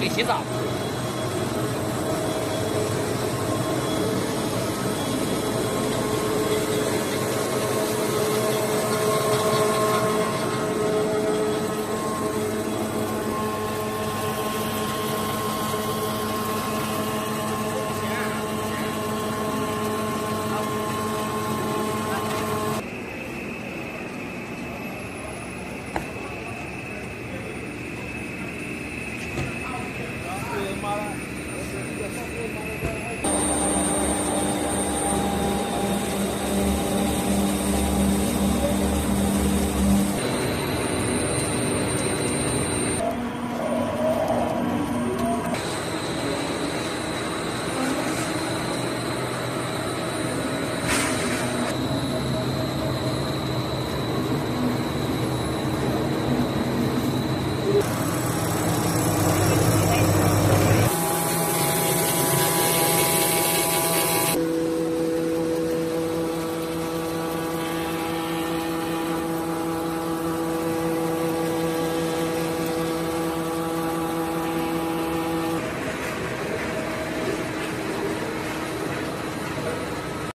去洗澡。formada.